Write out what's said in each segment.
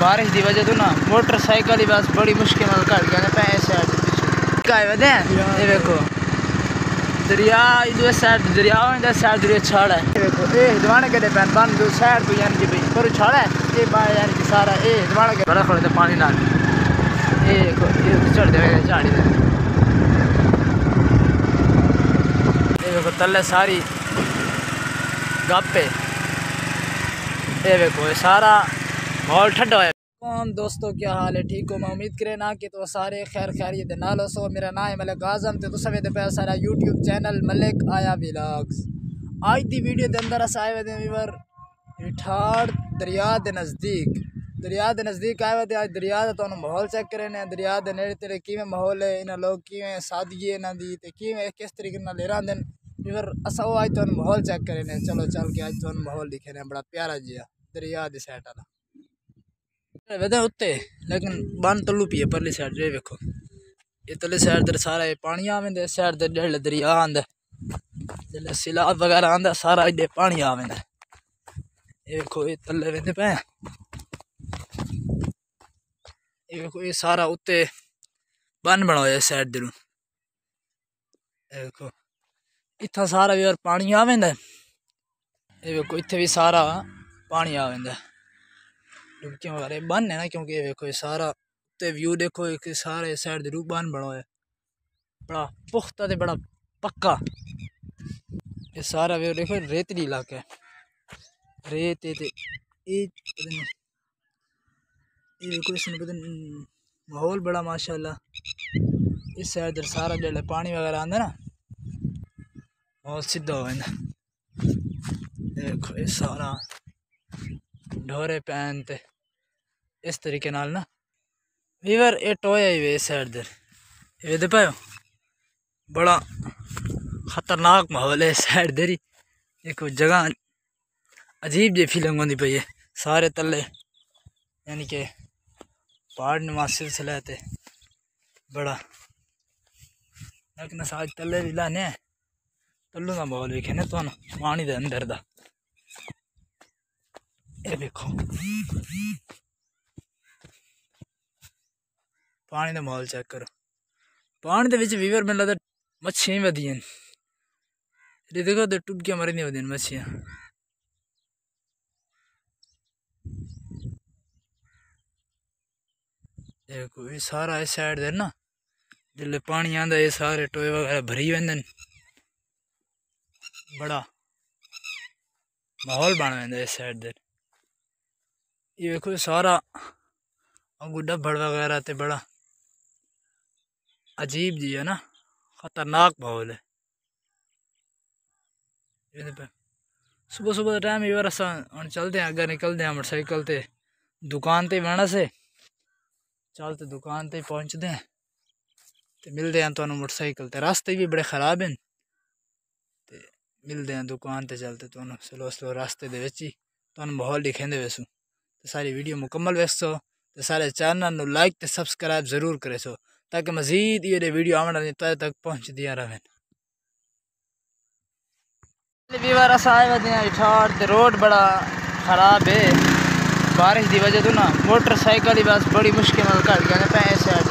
बारिश की वजह तो ना मोटरसाइकिल ही बस बड़ी मुश्किल नाल कट गए पे इस साइड पिछू काय वदे ये देखो दरिया इधर साइड दरिया इधर साइड दरिया छाड़ है। ये देखो दवाने के पैन बन दो साइड तो यानी कि भाई पर छाड़ है। ये यानी कि सारा दवाने के बड़ा खड़े पानी नाल। ये देखो ये झाड़ी ये देखो तले सारी गप्पे ये देखो सारा माहौल ठंडा है। कौन दोस्तों, क्या हाल है? ठीक हो, मैं उम्मीद करें ना कि तो सारे खैर खैरियत नाल सो। मेरा नाम है मलिक आज़म तो तुम पे सारा यूट्यूब चैनल मलिक आया व्लॉग्स आज दी वीडियो के अंदर अस आए हुए वीवर। ठाड़ दरिया के नज़दीक। दरिया के नज़दीक आए हुए आज दरिया का तुम माहौल चेक करे दरिया के नेड़े तेरे किमें माहौल है, इन्हें लोग किमें सादगी इन्हों की किमें किस तरीके लेरा दिन वीवर, अस आज तुम माहौल चेक करे चलो, चल के अज तुम माहौल दिखे ने बड़ा प्यारा जिहा। दरिया की सैड वाला वह उत्ते, लेकिन बन तलू पी है परली साइड जो वेखो ये तले साइड सारा पानी आवेंदा इस साइड जेल्लै दरिया आंदा, जेल्लै सिलाब वगैरह आंदा, सारा एडे पानी आवेंदा। ये वेखो ये तले वेंदे पे। ये ये सारा उत्ते बन बनाया इस साइड दरू देखो सारा भी और पानी आवेंदा। ये वेखो इत्थे भी सारा पानी आ जाता डुबकियाँ वगैरह बन है ना, क्योंकि देखो ये सारा ते व्यू देखो एक सारे साइड दे रूप बन बनो है। बड़ा पुख्ता ते बड़ा पक्का। ये सारा व्यू देखो रेतली इलाका है। रेत देखो पता माहौल बड़ा माशाल्लाह। इस साइड सारा जेल्लै पानी वगैरह आंदा ना, माहौल सीधा हो। जाता देखो, ये सारा ढोरे पैन ते इस तरीके नाल ना वीवर ये टोया ही वे इस साइड ये दे पायो बड़ा खतरनाक माहौल है इस साइड ही। देखो जगह अजीब जी फीलिंग होती पई है। सारे तले यानी कि पहाड़ नुमा सिलसिला है ते। बड़ा लेकिन अस अज तले भी लाने तलू का माहौल भी खेने तो पानी के अंदर दा। देखो पानी का माहौल चेक करो। पानी के वीवर मैंने लगता मच्छियाँ वधियाँ ये देखो तो टुबकियाँ मरी वधियाँ मच्छियाँ। देखो, ये सारा इस साइड दे ना जिसले पानी आंदा, ये सारे टोए वगैरह भरी वेंदे बड़ा माहौल बन वेंदा इस साइड दे। ये देखो सारा अगू डब्बड़ वगैरह ते बड़ा अजीब जी है ना, खतरनाक माहौल है। सुबह सुबह का टाइम यार अस चलते हैं अगर निकलते हैं मोटरसाइकिल ते, दुकान ते बहना से चलते दुकान ते पहुँचते हैं तो मिलते हैं तुम मोटरसाइकिल ते। रास्ते भी बड़े ख़राब हैं ते मिलते हैं दुकान ते चलते तुम स्लो स्लो रास्ते दे ही तुम माहौल दिखेंदे वैसू। सारी वीडियो मुकम्मल वैसो। तो सारे चैनल लाइक तो सब्सक्राइब ज़रूर करे सो ताकि मजीद ये वीडियो आने तक पहुँच दिया रहे वीवर रोड बड़ा ख़राब है। बारिश की वजह तो ना मोटरसाइकिल बस बड़ी मुश्किल कट गए पे साइड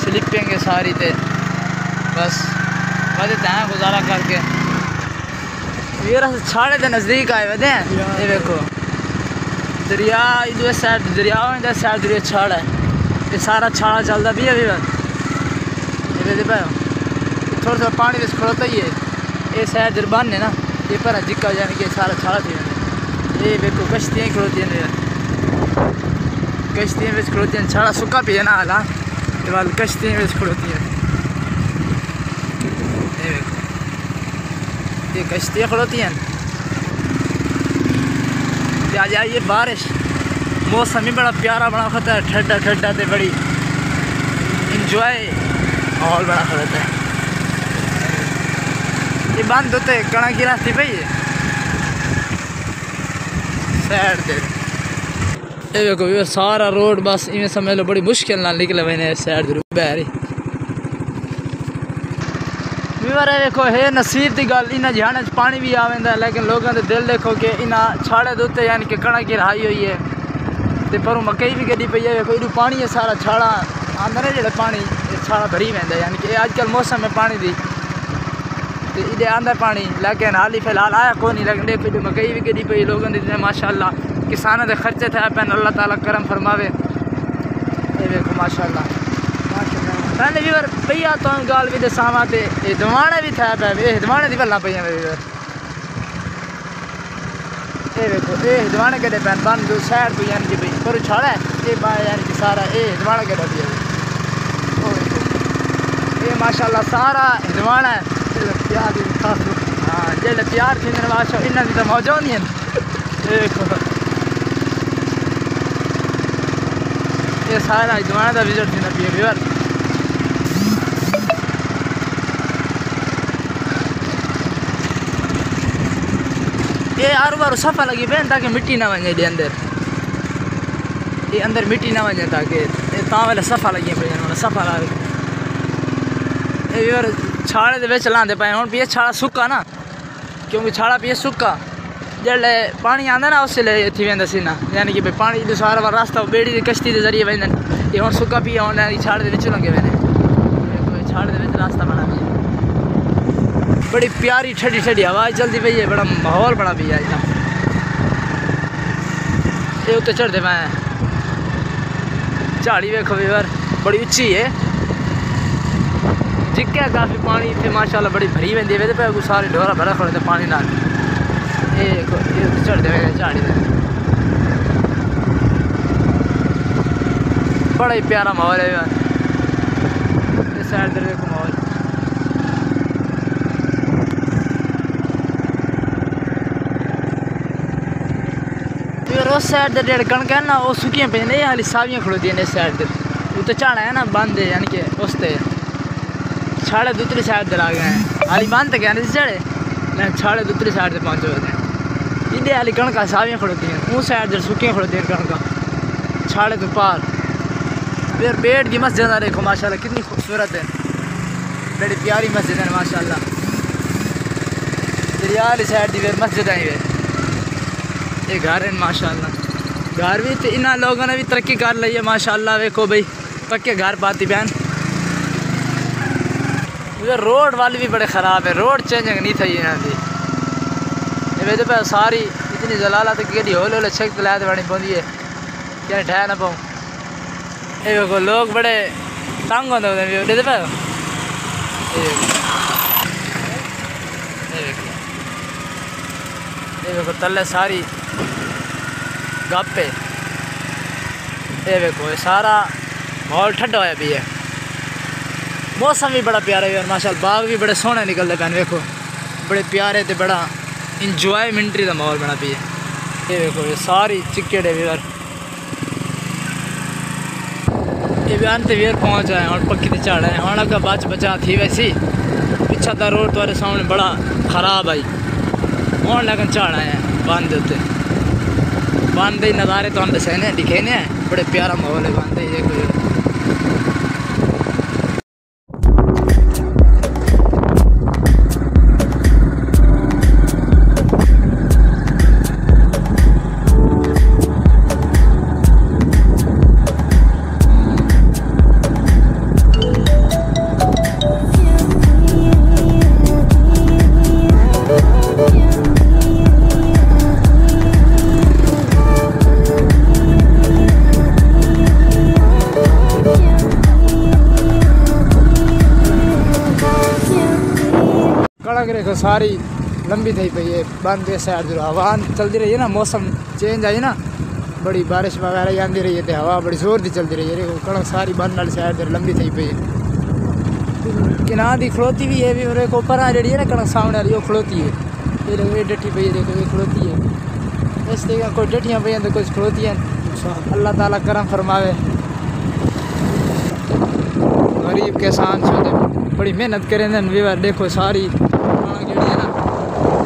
स्लिपिंग है सारी ते। बस बस तैं गुजारा करके। वीर अस छाड़े के नज़दीक आए वे देखो। दरिया इधर साइड दरिया इधर साइड दरिया छाड़ है। ये सारा छाड़ा चलता भी है वीवर ये थोड़ा सा पानी बस खड़ोता ही है। ये शायद जरबान है ना, ये पर जिक्का जाने के सारा छाड़ा थी ये देखो, कश्तियाँ खड़ोती हैं कश्तियाँ बिच खड़ोती हैं छाड़ा सुक्का भी है ना हाल ये वाल कश्तियाँ बिच खड़ोती हैं। ये कश्तियाँ खड़ोती हैं। आज ये बारिश। मौसम ही बड़ा प्यारा बना होता है, ठंडा ठंडा तो बड़ी इंजॉय माहौल बना होता है। ये बंद होते कणक की रास्ती पई है। साइड दे देखो सारा रोड बस इवें समझ लो बड़ी मुश्किल ना निकले मैंने साइड दे बहरी। जानवर देखो ये नसीब की गल इन जहाने पानी भी आ जाता है, लेकिन लोगों के दिल देखो कि इन छाड़े दुते यानी कि कणक रहाई हुई है तो पर मकई भी गड्डी पी है देखो इन पानी है सारा छाड़ा आंदा ना जो पानी छाड़ा भरी वह यानी कि अजकल मौसम है पानी की तो इधे आंदा पानी लेकिन हाल ही फ़िलहाल आया को नहीं लेकिन देखो मकई भी गड्डी पी लोगों ने माशाला किसानों के खर्चे थे पैन अल्लाह तला करम फरमावे। देखो माशाला पहले भी बार भैया तो गाल भी दसावा ते ये दवाने भी था पे ये दवाने दी गल्लां पईयां मेरी ये देखो ये दवाने केड़े पैन बन जो साइड तो यानी कि भाई पर छाड़ा है ये बा यानी कि सारा ये दवाना केड़ा भी है ओ देखो ये माशाअल्लाह सारा दवाना है प्यार दी खास हाँ जेल्लै प्यार थी मेरे माशा इन्ना दी तो मौज ये सारा दवाना का विज़िट थी ना पिए ये आरू बारू सफ़ा लगी पे ताकि मिट्टी ना वजे दे अंदर ये अंदर मिट्टी ना वजे ताकि ये तां वाले सफ़ा लगी पे मतलब सफ़ा ला ये छाड़े दे विच लांदे हुन पिए सुक्का ना क्योंकि छाड़ा पिए सुक्का जेल्लै पानी आंदा ना उसले थी वेंदा सी ना यानी कि पानी जो सारा वाला रास्ता बेड़ी दी कश्ती दे ज़रिए वेंदन ये हुन सुक्का पिए हुन छाड़े दे विच लगे वेने रास्ता बना पिए बड़ी प्यारी ठंडी ठंडी हवा चलती पई है, बड़ा माहौल बना पी है इतना ये उत्ते चढ़ते मैं। झाड़ी वेखो भी यार बड़ी उच्ची है। जिक्के काफ़ी पानी इतने माशाल्लाह बड़ी भरी वेंदी है। पे सारे डोरा भरा खड़े पानी उत्ते चढ़ते हुए झाड़ी बड़ा ही प्यारा माहौल है। यार इस साइड माहौल। उस साइड दे जेह्ड़े कनक है ना ओह् सुक्कियाँ पेदियाँ एह् हाली सावियाँ खड़ोतियाँ न इस साइड दे उत्ते झाड़ा है ना बंद है यानी कि उस ते छाड़े दूसरी साइड दे आ गए हैं हाली बंद गए न झाड़े मैं छाड़े दूसरी साइड से पहुँचे थे इधे हाली कणक सावियाँ खड़ोतियाँ उस साइड दे सुक्कियाँ खड़ोतियाँ कणक छाड़े तो पार फिर पेट की मस्जिद है देखो माशाल्लाह कितनी खूबसूरत है बड़ी प्यारी मस्जिद है माशाल्लाह दरिया वाली साइड दी मस्जिद आई है ये घर है माशाल्लाह घर भी तो इन्होंने लोगों ने भी तरक्की कर ली है माशाल्लाह वेखो भाई पक्के घर पाती बहन उधर रोड वाली भी बड़े ख़राब है रोड चेंजिंग नहीं थी इन्हों की वजह पे सारी इतनी जलाला तो कि होले होले छक लै देनी पौंदी है क्या ठह ना पाऊँ ये देखो लोग बड़े तंग होंगे उधर पे ये देखो तले सारी गप। है ये देखो, ये सारा माहौल ठंडा होया भी है। मौसम भी बड़ा प्यारा है माशा बाग भी बड़े सोहने निकलते पैन देखो। बड़े प्यारे ते बड़ा इंजॉयमेंटरी का माहौल बना पी है। ये देखो, ये सारी चिक्केड़े भी यार। ये भी अंत वीर पहुँच आए और पक्की ते झाड़ है। हूँ अगर बच बचा थी वैसी। पिछा का रोड तुम्हारे सामने बड़ा खराब आई। हूँ लेकिन झाड़ आए बंद उत्ते। बंद नज़ारे तो दसे ने दिखे ने बड़े प्यारा माहौल है बंद ये कोई रेखो सारी लंबी थी पई है बंद साइड जो हवा चलती रही है ना, मौसम चेंज आई ना, बड़ी बारिश वगैरह आती रही है तो हवा बड़ी ज़ोर की चलती रही है कड़क सारी बंद वाली साइड लंबी थी पई है किना दी खड़ोती भी है, भी और एक रही है ना कड़क सामने वाली खड़ोती है। डटी पई है देखो, ये खड़ोती है। इस तरह कोई डटियाँ पई तो कुछ खड़ोती हैं। अल्लाह ताला करम फरमावे। गरीब किसान बड़ी मेहनत करें देखो सारी कणक जी है ना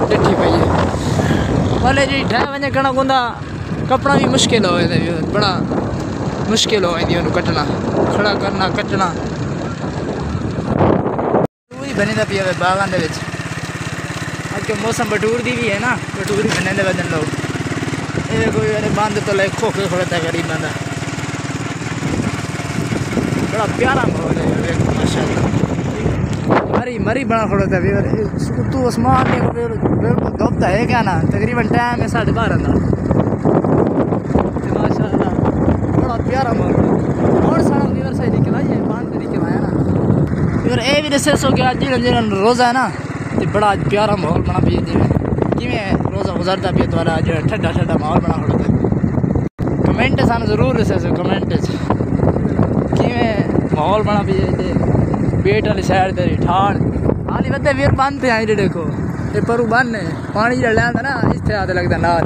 डिठी पई है जी ठह वजे कणक होंदा कपड़ा भी मुश्किल हो बड़ा मुश्किल हो वेंदी कटना खड़ा करना कटना बनी था पिया बागां दे मौसम बटूर दी भी है ना बटूर ही बने दे वज़न लोग ये कोई अरे बंद तो ले खोखे खड़ता गरीब बंदा बड़ा प्यारा माहौल है माशाल्लाह मरी मरी बना खड़ोता है तू आसमान दुबता है क्या ना? तकरीबन टाइम है साढ़े बारह का प्यारा माहौल और सारा बाँध निकल आया ना? फिर ए भी दसे सो जिन जिन रोज़ा है ना तो बड़ा प्यारा माहौल बना पिए जिमें किमें रोज़ा गुजरता पिए तुम्हारा जो ठंडा ठंडा माहौल बना खड़ोता कमेंट सानू ज़रूर कमेंट किमें माहौल बना जे पेट वाली साइड तेरी ठाड़ हाली बदे बंद थे आई देखो। ये परू बन पानी जो लिया ना इतने आते लगता नाल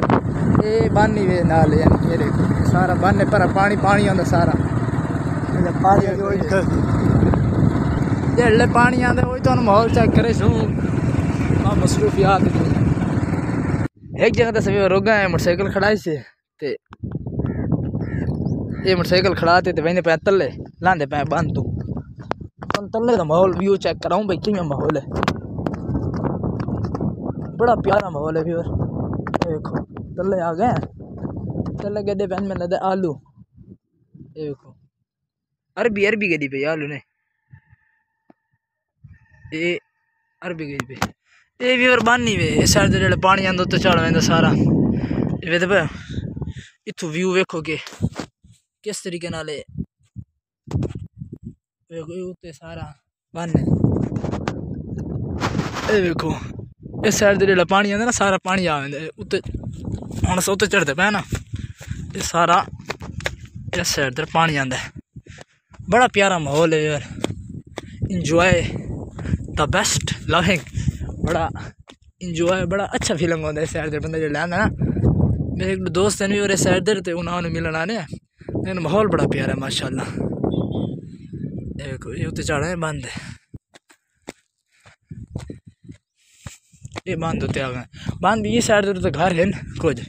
ये बन ही वे नाल ये देखो सारा बन पर पानी पानी आता सारा जेल्ले पानी वही तो माहौल चेक करे सू मसरूफियात एक जगह तो सभी रोगा है मोटरसाइकिल खड़ा से ते ये मोटरसाइकिल खड़ा थे वही पे तले लांदे पे बंद तू तले का माहौल व्यू चेक कराऊं भाई किमें माहौल है बड़ा प्यारा माहौल है व्यूअर देखो तले आ गए चल गड्ढे पैन में लदा आलू। देखो, अरबी अरबी गड्डी पे आलू ने। ये अरबी गड्डी पे। ये और बानी वे, इस साइड जेह्ड़ा पानी आंदा उत्ते चढ़ वेंदा सारा। ये ते इत्थों व्यू वेखो के, किस तरीके नाल उत्ते सारा बन। ये देखो इस साइड जेह्ड़ा पानी आंदा ना, सारा पानी आ वेंदा उत्ते हून अस उत्ते चढ़दे ना ये सारा इस साइड इधर पानी आता है बड़ा प्यारा माहौल है यार। इंजॉय द बेस्ट लविंग बड़ा इंजॉय बड़ा अच्छा फीलिंग है इस साइड बंदा जो लैंदा ना। मेरे एक दोस्त हैं भी इस साइड इधर तो उन्होंने मिलन आने लेकिन माहौल बड़ा प्यारा है माशाल्लाह। उत्ते चढ़े बंद है ये बंद होते आ गए। बंद ये साइड दूर तो घर है कुछ।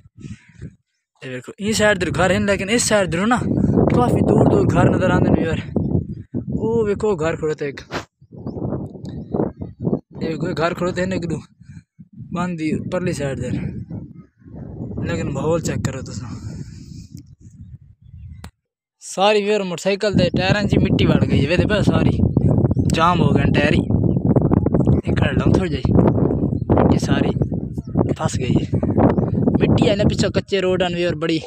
देखो इस साइड इधर घर है लेकिन इस साइड इधर ना काफ़ी दूर दूर घर नज़र आते यार। वो देखो, घर खड़ोते एक। ये घर खड़ोते हैं निकलू बंद परली साइड इधर लेकिन माहौल चेक करो तुम सारी फिर मोटरसाइकिल के टायर च मिट्टी वड़ गई वे सारी। जाम हो गए टायर। ही खड़ लो थोड़ी जी मिट्टी सारी फंस गई है। मिट्टी है ना पीछे कच्चे रोड भी और बड़ी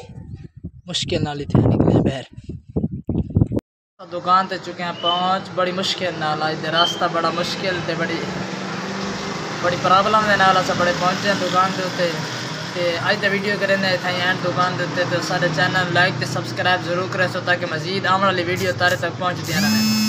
मुश्किल नाल इतने निकले बाहर। दुकान ते चुके हैं पहुँच, बड़ी मुश्किल नाल अज रास्ता बड़ा मुश्किल ते बड़ी बड़ी प्रॉब्लम के नाल अस बड़े पहुँचे दुकान के उत्ते ते अज द वीडियो करें इतना एंड दुकान के उत्ते तो सारे चैनल लाइक ते सब्सक्राइब ज़रूर करें सो ताकि मजीद आने वाली वीडियो तारे तक पहुँचती रहें।